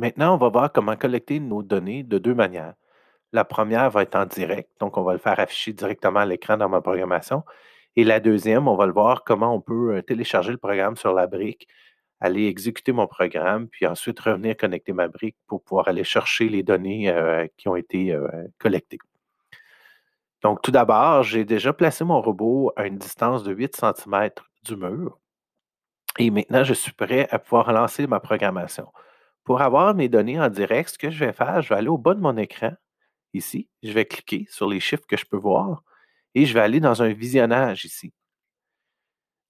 Maintenant, on va voir comment collecter nos données de deux manières. La première va être en direct, donc on va le faire afficher directement à l'écran dans ma programmation. Et la deuxième, on va le voir comment on peut euh, télécharger le programme sur la brique, aller exécuter mon programme, puis ensuite revenir connecter ma brique pour pouvoir aller chercher les données euh, qui ont été euh, collectées. Donc, tout d'abord, j'ai déjà placé mon robot à une distance de 8 cm du mur. Et maintenant, je suis prêt à pouvoir lancer ma programmation. Pour avoir mes données en direct, ce que je vais faire, je vais aller au bas de mon écran, ici. Je vais cliquer sur les chiffres que je peux voir et je vais aller dans un visionnage ici.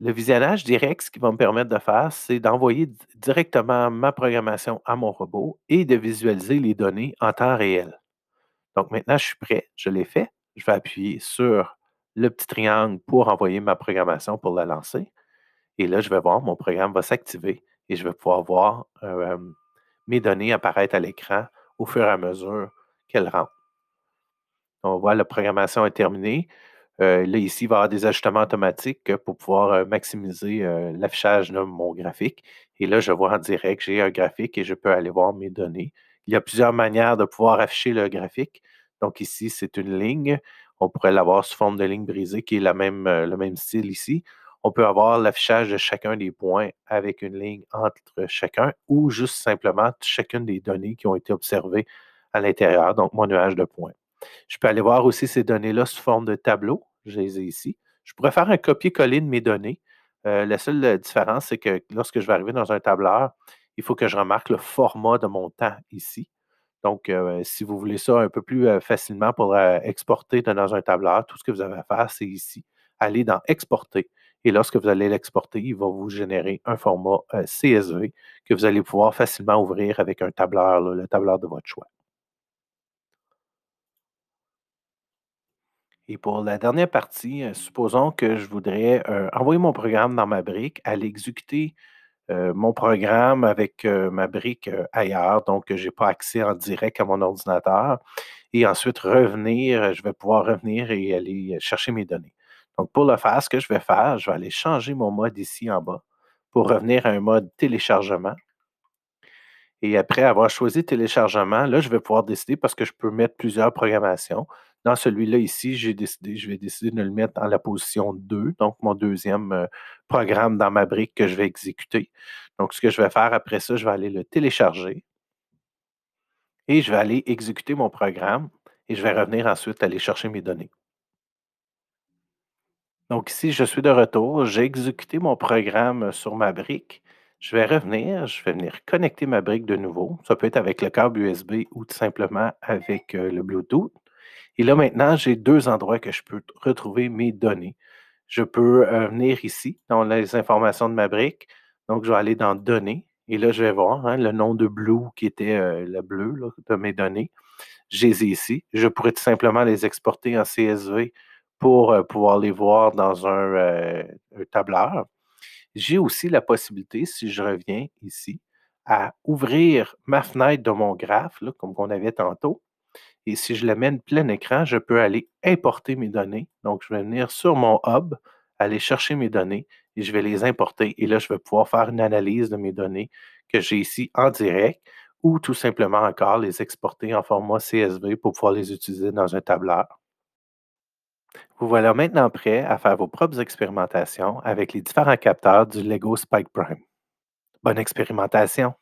Le visionnage direct, ce qui va me permettre de faire, c'est d'envoyer directement ma programmation à mon robot et de visualiser les données en temps réel. Donc maintenant, je suis prêt, je l'ai fait. Je vais appuyer sur le petit triangle pour envoyer ma programmation pour la lancer. Et là, je vais voir, mon programme va s'activer et je vais pouvoir voir euh, mes données apparaître à l'écran au fur et à mesure qu'elles rentrent. On voit la programmation est terminée. Euh, là, ici, il va y avoir des ajustements automatiques pour pouvoir euh, maximiser l'affichage de mon graphique. Et là, je vois en direct, j'ai un graphique et je peux aller voir mes données. Il y a plusieurs manières de pouvoir afficher le graphique. Donc ici, c'est une ligne. On pourrait l'avoir sous forme de ligne brisée, qui est même, euh, le même style ici. On peut avoir l'affichage de chacun des points avec une ligne entre chacun ou juste simplement chacune des données qui ont été observées à l'intérieur, donc mon nuage de points. Je peux aller voir aussi ces données-là sous forme de tableau. Je les ai ici. Je pourrais faire un copier-coller de mes données. Euh, la seule euh, différence, c'est que lorsque je vais arriver dans un tableur, il faut que je remarque le format de mon temps ici. Donc, euh, si vous voulez ça un peu plus facilement pour exporter dans un tableur, tout ce que vous avez à faire, c'est ici. Aller dans Exporter. Et lorsque vous allez l'exporter, il va vous générer un format CSV que vous allez pouvoir facilement ouvrir avec un tableur, le tableur de votre choix. Et pour la dernière partie, supposons que je voudrais envoyer mon programme dans ma brique, aller exécuter euh, mon programme avec euh, ma brique euh, ailleurs, donc je n'ai pas accès en direct à mon ordinateur. Et ensuite, revenir, je vais pouvoir revenir et aller chercher mes données. Donc, pour le faire, ce que je vais faire, je vais aller changer mon mode ici en bas pour revenir à un mode téléchargement. Et après avoir choisi téléchargement, là, je vais pouvoir décider parce que je peux mettre plusieurs programmations. Dans celui-là ici, j'ai décidé, je vais décider de le mettre en la position 2, donc mon deuxième euh, programme dans ma brique que je vais exécuter. Donc, ce que je vais faire après ça, je vais aller le télécharger et je vais aller exécuter mon programme et je vais revenir ensuite aller chercher mes données. Donc ici, je suis de retour. J'ai exécuté mon programme sur ma brique. Je vais revenir, je vais venir connecter ma brique de nouveau. Ça peut être avec le câble USB ou tout simplement avec euh, le Bluetooth. Et là, maintenant, j'ai deux endroits que je peux retrouver mes données. Je peux euh, venir ici, dans les informations de ma brique. Donc, je vais aller dans Données. Et là, je vais voir hein, le nom de Blue qui était euh, le bleu de mes données. J'ai ici. Je pourrais tout simplement les exporter en CSV pour euh, pouvoir les voir dans un, un tableur. J'ai aussi la possibilité, si je reviens ici, à ouvrir ma fenêtre de mon graphe, comme on avait tantôt, et si je le mène plein écran, je peux aller importer mes données. Donc, je vais venir sur mon hub, aller chercher mes données et je vais les importer. Et là, je vais pouvoir faire une analyse de mes données que j'ai ici en direct ou tout simplement encore les exporter en format CSV pour pouvoir les utiliser dans un tableur. Vous voilà maintenant prêt à faire vos propres expérimentations avec les différents capteurs du Lego Spike Prime. Bonne expérimentation!